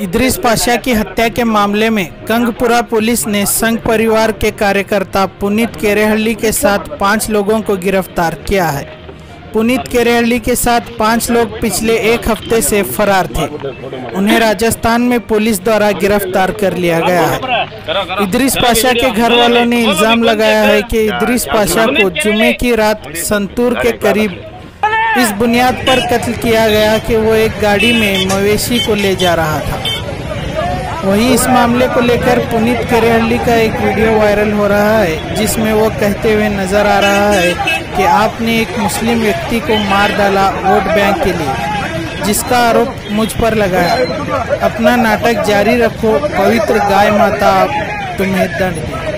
इदरीस पाशा की हत्या के मामले में कंगपुरा पुलिस ने संघ परिवार के कार्यकर्ता पुनीत केरेहल्ली के साथ पाँच लोगों को गिरफ़्तार किया है। पुनीत केरेहल्ली के साथ पाँच लोग पिछले एक हफ़्ते से फरार थे। उन्हें राजस्थान में पुलिस द्वारा गिरफ़्तार कर लिया गया है। इदरीस पाशा के घर वालों ने इल्ज़ाम लगाया है कि इदरीस पाशा को जुमे की रात संतूर के करीब इस बुनियाद पर कत्ल किया गया कि वो एक गाड़ी में मवेशी को ले जा रहा था। वहीं इस मामले को लेकर पुनीत करेहली का एक वीडियो वायरल हो रहा है, जिसमें वो कहते हुए नज़र आ रहा है कि आपने एक मुस्लिम व्यक्ति को मार डाला वोट बैंक के लिए, जिसका आरोप मुझ पर लगाया। अपना नाटक जारी रखो, पवित्र गाय माता तुम्हें दंड दे।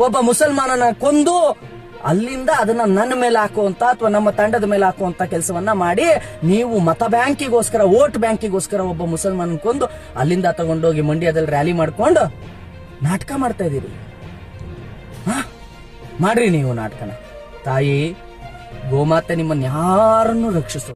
ಒಬ್ಬ ಮುಸಲ್ಮಾನನ ಕೊಂದು ಅಲ್ಲಿಂದ ಅದನ್ನ ನನ್ನ ಮೇಲೆ ಹಾಕುವಂತ ಅಥವಾ ನಮ್ಮ ತಂಡದ ಮೇಲೆ ಹಾಕುವಂತ ಕೆಲಸವನ್ನ ಮಾಡಿ ನೀವು ಮತ ಬ್ಯಾಂಕಿಗೋಸ್ಕರ, ವೋಟ್ ಬ್ಯಾಂಕಿಗೋಸ್ಕರ ಒಬ್ಬ ಮುಸಲ್ಮಾನ ಕೊಂದು ಅಲ್ಲಿಂದ ತಗೊಂಡೋಗಿ ಮಂಡ್ಯದಲ್ಲಿ ರ್ಯಾಲಿ ಮಾಡ್ಕೊಂಡು ನಾಟಕ ಮಾಡ್ತಾ ಇದೀರಿ ಹಾ? ಮಾಡ್ರಿ ನೀವು ನಾಟಕನ. ತಾಯಿ ಗೋಮಾತೆ ನಿಮ್ಮನ್ನು ಯಾರನ್ನು ರಕ್ಷಿಸೋ